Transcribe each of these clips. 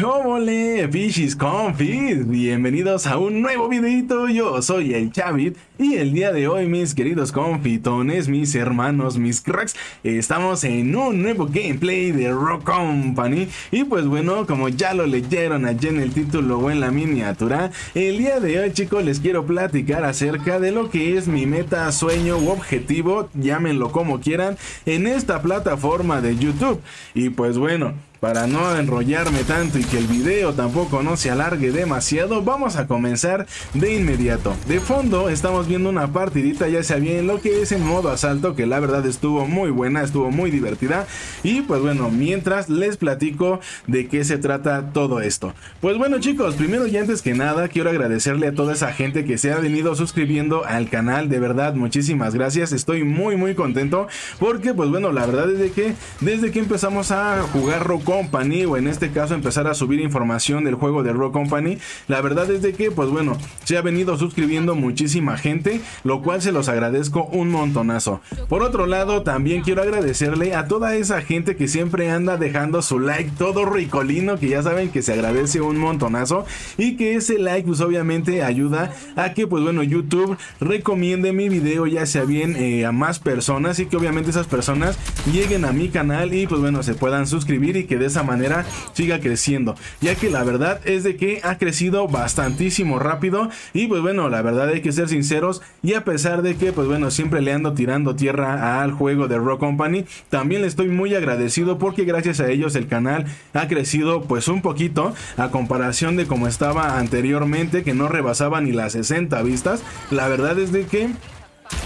¿Qué mole, Fishies Confis? Bienvenidos a un nuevo videito, yo soy el Chavit y el día de hoy mis queridos confitones, mis hermanos, mis cracks, estamos en un nuevo gameplay de Rock Company y pues bueno, como ya lo leyeron allí en el título o en la miniatura, el día de hoy chicos les quiero platicar acerca de lo que es mi meta, sueño u objetivo, llámenlo como quieran, en esta plataforma de YouTube y pues bueno, para no enrollarme tanto y que el video tampoco no se alargue demasiado, vamos a comenzar de inmediato. De fondo estamos viendo una partidita ya sea bien lo que es en modo asalto, que la verdad estuvo muy buena, estuvo muy divertida. Y pues bueno, mientras les platico de qué se trata todo esto. Pues bueno chicos, primero y antes que nada quiero agradecerle a toda esa gente que se ha venido suscribiendo al canal, de verdad muchísimas gracias, estoy muy muy contento porque pues bueno, la verdad es de que desde que empezamos a jugar Rock Company o en este caso empezar a subir información del juego de Rock Company, la verdad es de que pues bueno, se ha venido suscribiendo muchísima gente, lo cual se los agradezco un montonazo. Por otro lado, también quiero agradecerle a toda esa gente que siempre anda dejando su like todo ricolino, que ya saben que se agradece un montonazo y que ese like pues obviamente ayuda a que pues bueno YouTube recomiende mi video ya sea bien eh, a más personas y que obviamente esas personas lleguen a mi canal y pues bueno se puedan suscribir y que de esa manera siga creciendo. Ya que la verdad es de que ha crecido bastantísimo rápido y pues bueno, la verdad hay que ser y a pesar de que pues bueno, siempre le ando tirando tierra al juego de Rock Company, también le estoy muy agradecido porque gracias a ellos el canal ha crecido pues un poquito a comparación de como estaba anteriormente que no rebasaba ni las 60 vistas. La verdad es de que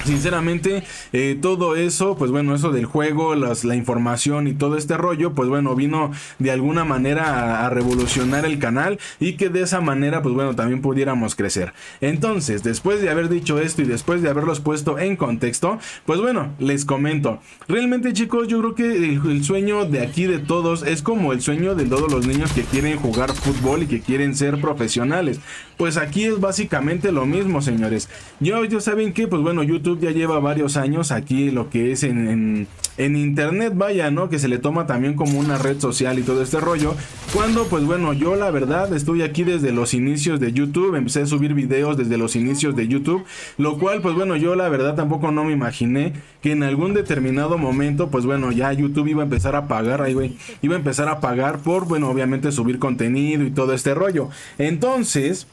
Sinceramente, eh, todo eso, pues bueno, eso del juego, la información y todo este rollo, pues bueno, vino de alguna manera a, revolucionar el canal y que de esa manera, pues bueno, también pudiéramos crecer. Entonces, después de haber dicho esto y después de haberlos puesto en contexto, pues bueno, les comento. Realmente, chicos, yo creo que el, sueño de aquí de todos es como el sueño de todos los niños que quieren jugar fútbol y que quieren ser profesionales. Pues aquí es básicamente lo mismo, señores. Yo, yo saben que, pues bueno, YouTube ya lleva varios años aquí lo que es en, en, internet, vaya, ¿no? Que se le toma también como una red social y todo este rollo. Cuando, pues bueno, yo la verdad estoy aquí desde los inicios de YouTube, empecé a subir videos desde los inicios de YouTube, lo cual, pues bueno, yo la verdad tampoco no me imaginé que en algún determinado momento, pues bueno, ya YouTube iba a empezar a pagar, ahí güey, iba a empezar a pagar por, bueno, obviamente subir contenido y todo este rollo. Entonces,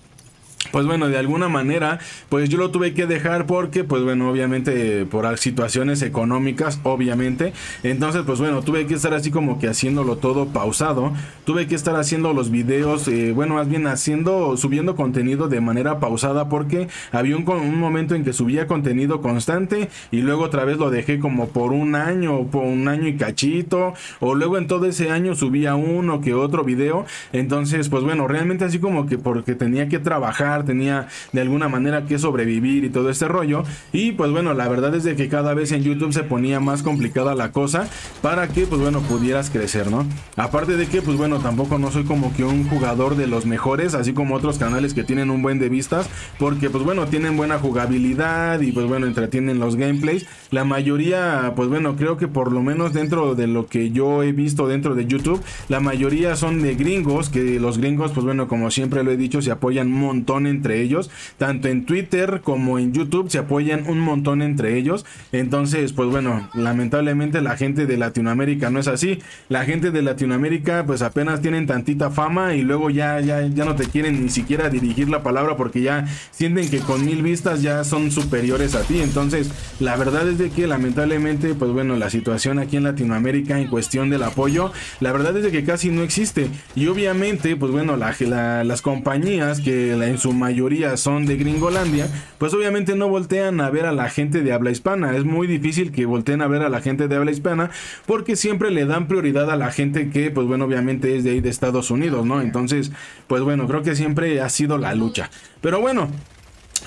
pues bueno, de alguna manera, pues yo lo tuve que dejar porque, pues bueno, obviamente por situaciones económicas, obviamente. Entonces, pues bueno, tuve que estar así como que haciéndolo todo pausado. Tuve que estar haciendo los videos, eh, bueno, más bien haciendo, subiendo contenido de manera pausada porque había un, un, momento en que subía contenido constante y luego otra vez lo dejé como por un año, por un año y cachito. O luego en todo ese año subía uno que otro video. Entonces, pues bueno, realmente así como que porque tenía que trabajar tenía de alguna manera que sobrevivir y todo este rollo. Y pues bueno, la verdad es de que cada vez en YouTube se ponía más complicada la cosa para que pues bueno pudieras crecer, ¿no? Aparte de que pues bueno, tampoco no soy como que un jugador de los mejores, así como otros canales que tienen un buen de vistas, porque pues bueno, tienen buena jugabilidad y pues bueno, entretienen los gameplays. La mayoría, pues bueno, creo que por lo menos dentro de lo que yo he visto dentro de YouTube, la mayoría son de gringos, que los gringos pues bueno, como siempre lo he dicho, se apoyan montón entre ellos, tanto en Twitter como en YouTube se apoyan un montón entre ellos. Entonces, pues bueno, lamentablemente la gente de Latinoamérica no es así. La gente de Latinoamérica pues apenas tienen tantita fama y luego ya, ya, ya no te quieren ni siquiera dirigir la palabra porque ya sienten que con mil vistas ya son superiores a ti. Entonces, la verdad es de que lamentablemente, pues bueno, la situación aquí en Latinoamérica en cuestión del apoyo, la verdad es de que casi no existe. Y obviamente, pues bueno, la, las compañías que en su mayoría son de Gringolandia, pues obviamente no voltean a ver a la gente de habla hispana. Es muy difícil que volteen a ver a la gente de habla hispana porque siempre le dan prioridad a la gente que, pues bueno, obviamente es de ahí de Estados Unidos, ¿no? Entonces, pues bueno, creo que siempre ha sido la lucha. Pero bueno,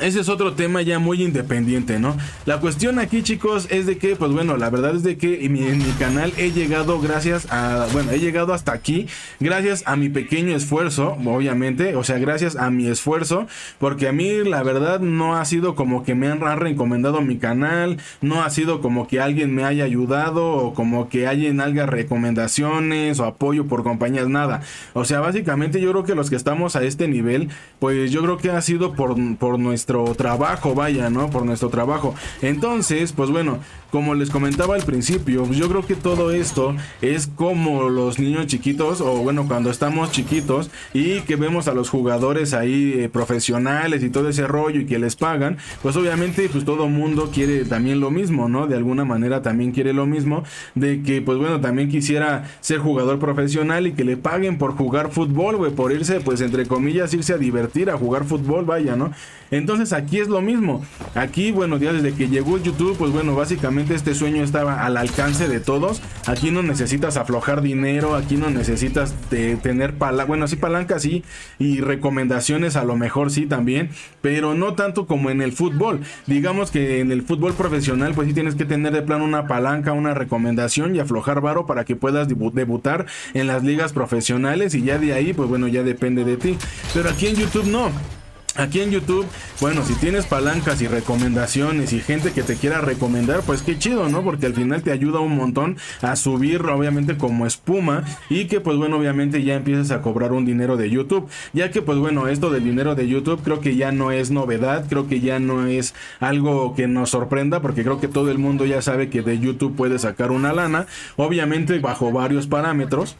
ese es otro tema ya muy independiente, ¿no? La cuestión aquí, chicos, es de que, pues bueno, la verdad es de que en mi, canal he llegado gracias a, bueno, he llegado hasta aquí gracias a mi pequeño esfuerzo, obviamente, o sea, gracias a mi esfuerzo, porque a mí la verdad no ha sido como que me han recomendado mi canal, no ha sido como que alguien me haya ayudado o como que alguien haga recomendaciones o apoyo por compañías, nada. O sea, básicamente yo creo que los que estamos a este nivel, pues yo creo que ha sido por, por nuestra nuestro trabajo, vaya, ¿no? Por nuestro trabajo. Entonces, pues bueno, como les comentaba al principio, pues yo creo que todo esto es como los niños chiquitos, o bueno, cuando estamos chiquitos y que vemos a los jugadores ahí eh, profesionales y todo ese rollo y que les pagan, pues obviamente pues todo mundo quiere también lo mismo, ¿no? De alguna manera también quiere lo mismo, de que pues bueno, también quisiera ser jugador profesional y que le paguen por jugar fútbol, güey, por irse, pues entre comillas, irse a divertir, a jugar fútbol, vaya, ¿no? Entonces aquí es lo mismo. Aquí, bueno, ya desde que llegó YouTube, pues bueno, básicamente este sueño estaba al alcance de todos. Aquí no necesitas aflojar dinero, aquí no necesitas tener palanca, bueno, sí palancas sí y recomendaciones a lo mejor sí también, pero no tanto como en el fútbol. Digamos que en el fútbol profesional pues sí tienes que tener de plano una palanca, una recomendación y aflojar varo para que puedas debutar en las ligas profesionales y ya de ahí pues bueno, ya depende de ti. Pero aquí en YouTube no. Aquí en YouTube, bueno, si tienes palancas y recomendaciones y gente que te quiera recomendar, pues qué chido, ¿no? Porque al final te ayuda un montón a subir, obviamente, como espuma y que, pues bueno, obviamente ya empieces a cobrar un dinero de YouTube. Ya que, pues bueno, esto del dinero de YouTube creo que ya no es novedad, creo que ya no es algo que nos sorprenda, porque creo que todo el mundo ya sabe que de YouTube puede sacar una lana, obviamente bajo varios parámetros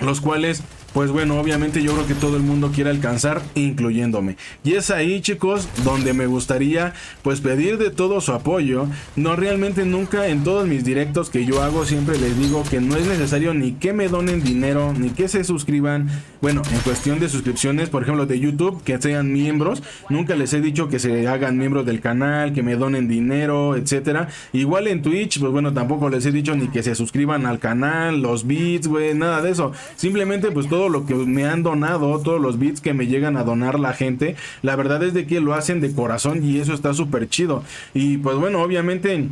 los cuales pues bueno, obviamente yo creo que todo el mundo quiere alcanzar, incluyéndome. Y es ahí, chicos, donde me gustaría pues pedir de todo su apoyo. No realmente nunca en todos mis directos que yo hago siempre les digo que no es necesario ni que me donen dinero, ni que se suscriban. Bueno, en cuestión de suscripciones, por ejemplo, de YouTube, que sean miembros, nunca les he dicho que se hagan miembros del canal, que me donen dinero, etcétera. Igual en Twitch, pues bueno, tampoco les he dicho ni que se suscriban al canal, los bits, güey, nada de eso. Simplemente pues todo lo que me han donado, todos los bits que me llegan a donar la gente, la verdad es de que lo hacen de corazón y eso está súper chido. Y pues bueno, obviamente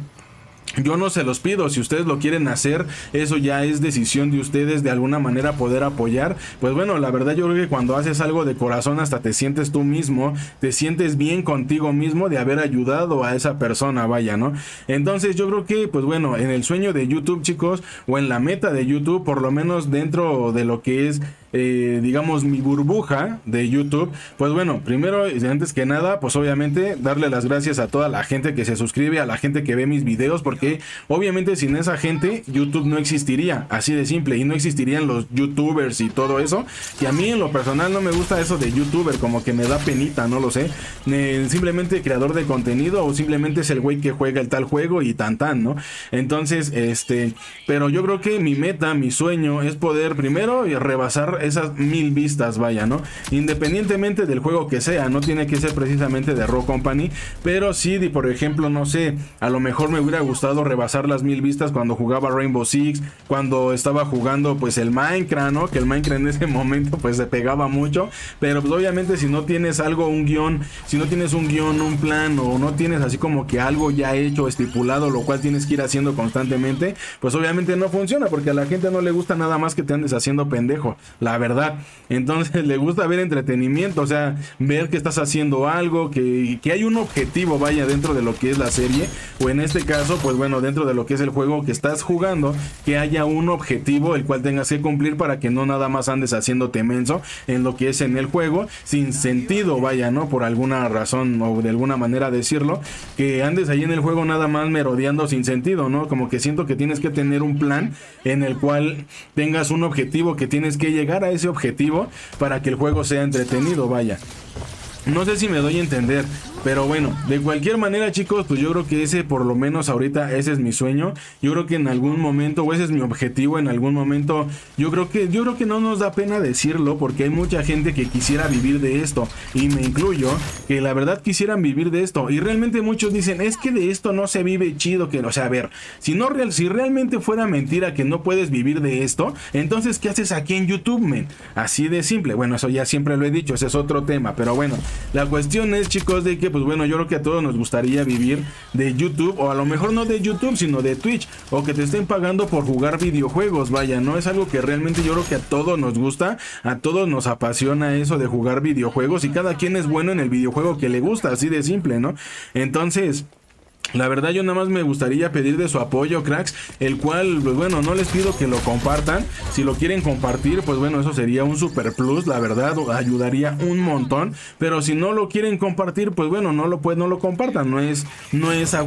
yo no se los pido, si ustedes lo quieren hacer, eso ya es decisión de ustedes de alguna manera poder apoyar. Pues bueno, la verdad yo creo que cuando haces algo de corazón hasta te sientes tú mismo, te sientes bien contigo mismo de haber ayudado a esa persona, vaya, ¿no? Entonces yo creo que, pues bueno, en el sueño de YouTube, chicos, o en la meta de YouTube, por lo menos dentro de lo que es eh, digamos, mi burbuja de YouTube, pues bueno, primero antes que nada, pues obviamente darle las gracias a toda la gente que se suscribe, a la gente que ve mis videos, porque obviamente sin esa gente YouTube no existiría, así de simple, y no existirían los youtubers y todo eso, y a mí en lo personal no me gusta eso de youtuber, como que me da penita, no lo sé, simplemente creador de contenido o simplemente es el güey que juega el tal juego y tan tan, ¿no? Entonces, este, pero yo creo que mi meta, mi sueño es poder primero rebasar esas mil vistas, vaya, ¿no? Independientemente del juego que sea, no tiene que ser precisamente de Rock Company, pero sí, por ejemplo, no sé, a lo mejor me hubiera gustado rebasar las mil vistas cuando jugaba Rainbow Six, cuando estaba jugando pues el Minecraft, ¿no? Que el Minecraft en ese momento pues se pegaba mucho, pero pues obviamente si no tienes algo, un guion, si no tienes un guion, un plan o no tienes así como que algo ya hecho, estipulado, lo cual tienes que ir haciendo constantemente, pues obviamente no funciona porque a la gente no le gusta nada más que te andes haciendo pendejo la verdad. Entonces le gusta ver entretenimiento, o sea, ver que estás haciendo algo, que, que hay un objetivo, vaya, dentro de lo que es la serie, o en este caso, pues bueno, dentro de lo que es el juego que estás jugando, que haya un objetivo el cual tengas que cumplir para que no nada más andes haciendo temenso en lo que es en el juego, sin sentido, vaya, ¿no? Por alguna razón o de alguna manera decirlo, que andes ahí en el juego nada más merodeando sin sentido, ¿no? Como que siento que tienes que tener un plan en el cual tengas un objetivo que tienes que llegar a ese objetivo para que el juego sea entretenido, vaya. No sé si me doy a entender, pero bueno, de cualquier manera, chicos, pues yo creo que ese, por lo menos ahorita, ese es mi sueño. Yo creo que en algún momento, o ese es mi objetivo, en algún momento, yo creo que, yo creo que no nos da pena decirlo, porque hay mucha gente que quisiera vivir de esto, y me incluyo, que la verdad quisieran vivir de esto. Y realmente muchos dicen, es que de esto no se vive chido, que, o sea, a ver, si no real, si realmente fuera mentira que no puedes vivir de esto, entonces, ¿qué haces aquí en YouTube, men? Así de simple. Bueno, eso ya siempre lo he dicho, ese es otro tema, pero bueno, la cuestión es, chicos, de que pues bueno, yo creo que a todos nos gustaría vivir de YouTube, o a lo mejor no de YouTube, sino de Twitch, o que te estén pagando por jugar videojuegos, vaya, no es algo que realmente yo creo que a todos nos gusta, a todos nos apasiona eso de jugar videojuegos y cada quien es bueno en el videojuego que le gusta, así de simple, ¿no? Entonces... La verdad yo nada más me gustaría pedir de su apoyo, cracks, el cual, pues bueno, no les pido que lo compartan. Si lo quieren compartir, pues bueno, eso sería un super plus, la verdad, ayudaría un montón. Pero si no lo quieren compartir, pues bueno, no lo pues no lo compartan, no es no es a.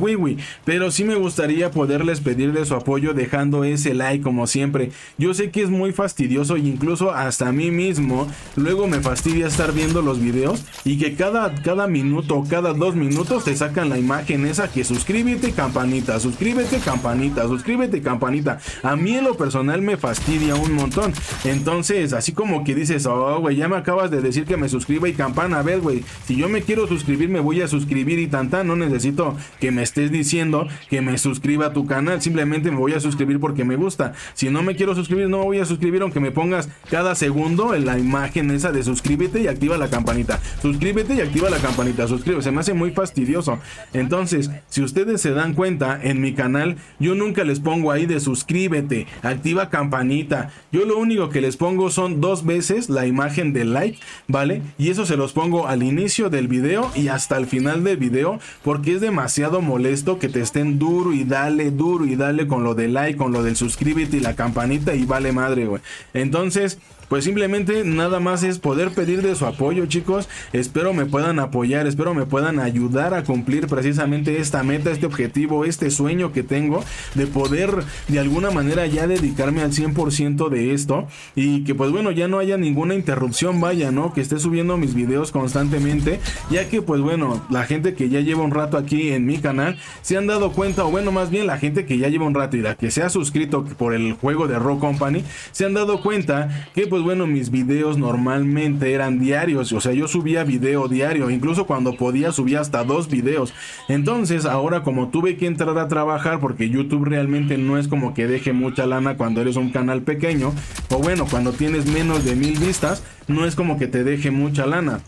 Pero sí me gustaría poderles pedir de su apoyo dejando ese like como siempre. Yo sé que es muy fastidioso e incluso hasta a mí mismo luego me fastidia estar viendo los videos y que cada cada minuto, cada dos minutos te sacan la imagen esa que suscríbete, campanita, suscríbete, campanita, suscríbete, campanita. A mí en lo personal me fastidia un montón. Entonces, así como que dices, oh, güey, ya me acabas de decir que me suscriba y campana. A ver, güey, si yo me quiero suscribir, me voy a suscribir y tanta. No necesito que me estés diciendo que me suscriba a tu canal. Simplemente me voy a suscribir porque me gusta. Si no me quiero suscribir, no voy a suscribir aunque me pongas cada segundo en la imagen esa de suscríbete y activa la campanita. Suscríbete y activa la campanita. Suscríbete. Se me hace muy fastidioso. Entonces, si si ustedes se dan cuenta, en mi canal yo nunca les pongo ahí de suscríbete, activa campanita. Yo lo único que les pongo son dos veces la imagen de like, ¿vale? Y eso se los pongo al inicio del video y hasta el final del video porque es demasiado molesto que te estén duro y dale, duro y dale con lo de like, con lo del suscríbete y la campanita y vale madre, güey. Entonces pues simplemente nada más es poder pedir de su apoyo, chicos. Espero me puedan apoyar, espero me puedan ayudar a cumplir precisamente esta meta, este objetivo, este sueño que tengo de poder de alguna manera ya dedicarme al 100% de esto y que pues bueno, ya no haya ninguna interrupción, vaya, ¿no? Que esté subiendo mis videos constantemente, ya que pues bueno, la gente que ya lleva un rato aquí en mi canal se han dado cuenta, o bueno, más bien la gente que ya lleva un rato y la que se ha suscrito por el juego de Rock Company, se han dado cuenta que pues pues bueno, mis videos normalmente eran diarios, o sea, yo subía video diario, incluso cuando podía subía hasta dos videos. Entonces, ahora como tuve que entrar a trabajar, porque YouTube realmente no es como que deje mucha lana cuando eres un canal pequeño, o bueno, cuando tienes menos de mil vistas, no es como que te deje mucha lana.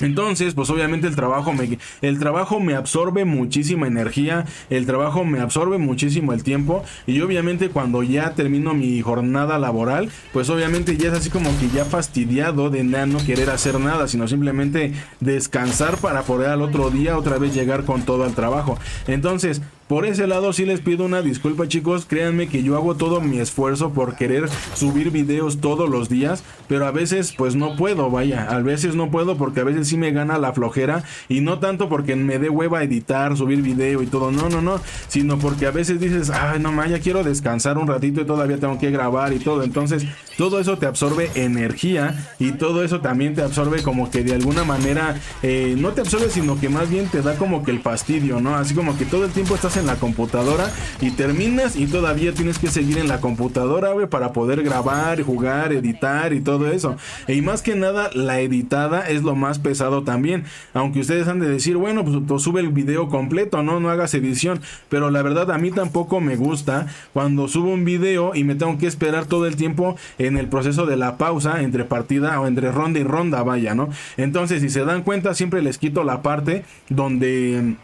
Entonces, pues obviamente el trabajo me el trabajo me absorbe muchísima energía, el trabajo me absorbe muchísimo el tiempo y obviamente cuando ya termino mi jornada laboral, pues obviamente ya es así como que ya fastidiado de no querer hacer nada, sino simplemente descansar para poder al otro día otra vez llegar con todo al trabajo. Entonces, por ese lado sí les pido una disculpa chicos, créanme que yo hago todo mi esfuerzo por querer subir videos todos los días, pero a veces pues no puedo, vaya, a veces no puedo porque a veces sí me gana la flojera. Y no tanto porque me dé hueva editar, subir video y todo, no, no, no, sino porque a veces dices, ay no ya quiero descansar un ratito y todavía tengo que grabar y todo, entonces todo eso te absorbe energía y todo eso también te absorbe como que de alguna manera, eh, no te absorbe sino que más bien te da como que el fastidio, ¿no? Así como que todo el tiempo estás en la computadora y terminas y todavía tienes que seguir en la computadora, para poder grabar, jugar, editar y todo eso. Y más que nada, la editada es lo más pesado también. Aunque ustedes han de decir, bueno, pues, pues, sube el video completo, no, no hagas edición. Pero la verdad, a mí tampoco me gusta cuando subo un video y me tengo que esperar todo el tiempo en el proceso de la pausa entre partida o entre ronda y ronda, vaya, ¿no? Entonces, si se dan cuenta, siempre les quito la parte donde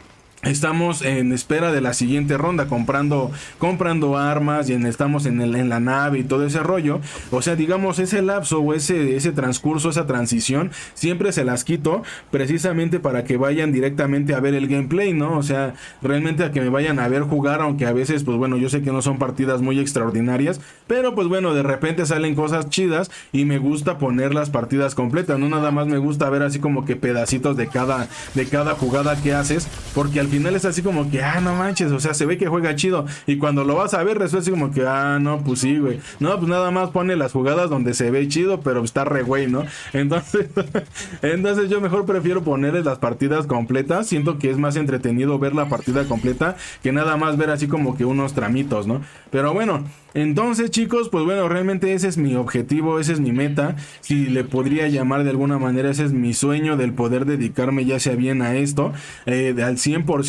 Estamos en espera de la siguiente ronda, comprando, comprando armas y estamos en, el, en la nave y todo ese rollo. O sea, digamos, ese lapso o ese, ese transcurso, esa transición, siempre se las quito precisamente para que vayan directamente a ver el gameplay, ¿no? O sea, realmente a que me vayan a ver jugar, aunque a veces, pues bueno, yo sé que no son partidas muy extraordinarias, pero pues bueno, de repente salen cosas chidas y me gusta poner las partidas completas, no nada más me gusta ver así como que pedacitos de cada, de cada jugada que haces, porque al final es así como que, ah, no manches, o sea, se ve que juega chido. Y cuando lo vas a ver, resulta así como que, ah, no, pues sí, güey. No, pues nada más pone las jugadas donde se ve chido, pero está re güey, ¿no? Entonces, entonces yo mejor prefiero ponerles las partidas completas. Siento que es más entretenido ver la partida completa que nada más ver así como que unos tramitos, ¿no? Pero bueno, Entonces, chicos, pues bueno, realmente ese es mi objetivo, ese es mi meta. Si le podría llamar de alguna manera, ese es mi sueño del poder dedicarme ya sea bien a esto, eh, al 100%.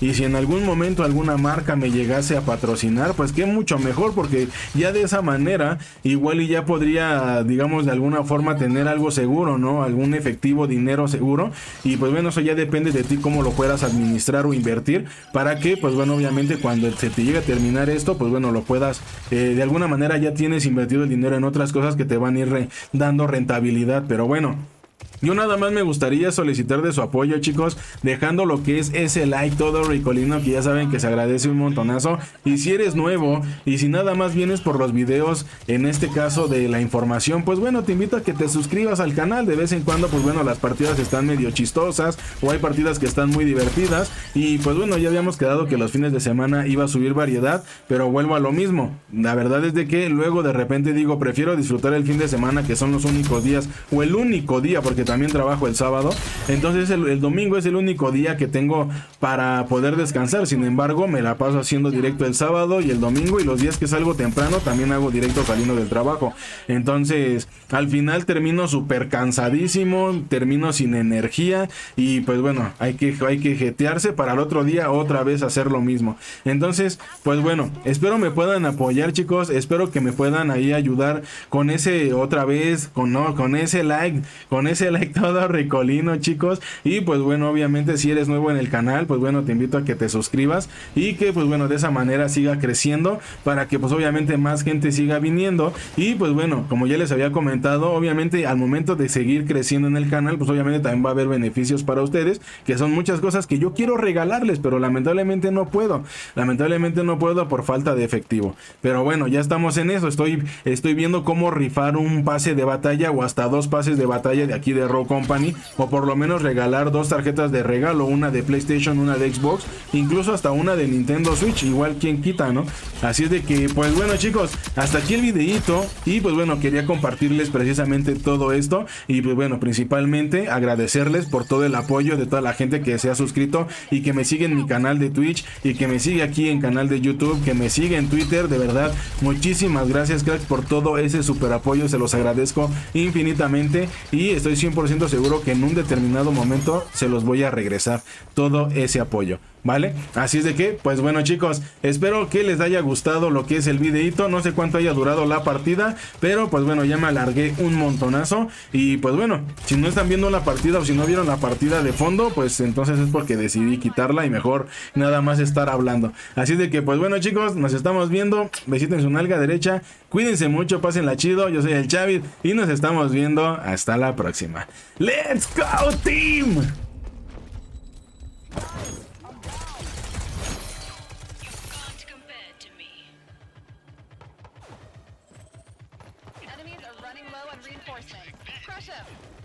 Y si en algún momento alguna marca me llegase a patrocinar, pues que mucho mejor, porque ya de esa manera, igual y ya podría, digamos, de alguna forma tener algo seguro, ¿no? Algún efectivo, dinero seguro. Y pues bueno, eso ya depende de ti cómo lo puedas administrar o invertir para que, pues bueno, obviamente cuando se te llegue a terminar esto, pues bueno, lo puedas eh, de alguna manera ya tienes invertido el dinero en otras cosas que te van a ir dando rentabilidad. Pero bueno, yo nada más me gustaría solicitar de su apoyo, chicos, dejando lo que es ese like todo ricolino que ya saben que se agradece un montonazo. Y si eres nuevo y si nada más vienes por los videos, en este caso de la información, pues bueno, te invito a que te suscribas al canal. De vez en cuando, pues bueno, las partidas están medio chistosas o hay partidas que están muy divertidas. Y pues bueno, ya habíamos quedado que los fines de semana iba a subir variedad, pero vuelvo a lo mismo. La verdad es de que luego de repente digo, prefiero disfrutar el fin de semana que son los únicos días o el único día, porque también trabajo el sábado. Entonces el, domingo es el único día que tengo para poder descansar. Sin embargo, me la paso haciendo directo el sábado y el domingo y los días que salgo temprano también hago directo saliendo del trabajo. Entonces, al final termino súper cansadísimo, termino sin energía y pues bueno, hay que, hay que jetearse para el otro día otra vez hacer lo mismo. Entonces, pues bueno, espero me puedan apoyar chicos, espero que me puedan ahí ayudar con ese otra vez, con, no, con ese like, con ese like todo ricolino, chicos. Y pues bueno, obviamente si eres nuevo en el canal, pues bueno, te invito a que te suscribas y que pues bueno, de esa manera siga creciendo para que pues obviamente más gente siga viniendo. Y pues bueno, como ya les había comentado, obviamente al momento de seguir creciendo en el canal, pues obviamente también va a haber beneficios para ustedes, que son muchas cosas que yo quiero regalarles, pero lamentablemente no puedo. Lamentablemente no puedo por falta de efectivo. Pero bueno, ya estamos en eso. Estoy, estoy viendo cómo rifar un pase de batalla o hasta dos pases de batalla de aquí de Row Company o por lo menos regalar dos tarjetas de regalo, una de PlayStation, una de Xbox, incluso hasta una de Nintendo Switch, igual quien quita, ¿no? Así es de que, pues bueno chicos, hasta aquí el videito y pues bueno, quería compartirles precisamente todo esto y pues bueno, principalmente agradecerles por todo el apoyo de toda la gente que se ha suscrito y que me sigue en mi canal de Twitch y que me sigue aquí en canal de YouTube, que me sigue en Twitter, de verdad, muchísimas gracias cracks por todo ese super apoyo, se los agradezco infinitamente y estoy 100% seguro que en un determinado momento se los voy a regresar todo ese apoyo. ¿Vale? Así es de que, pues bueno chicos, espero que les haya gustado lo que es el videito, no sé cuánto haya durado la partida, pero pues bueno, ya me alargué un montonazo y pues bueno, si no están viendo la partida o si no vieron la partida de fondo, pues entonces es porque decidí quitarla y mejor nada más estar hablando. Así es de que, pues bueno chicos, nos estamos viendo, besito en su nalga derecha, cuídense mucho, pásenla chido, yo soy el Chavid y nos estamos viendo hasta la próxima. ¡Let's go team! ammo and reinforcements. Crush him!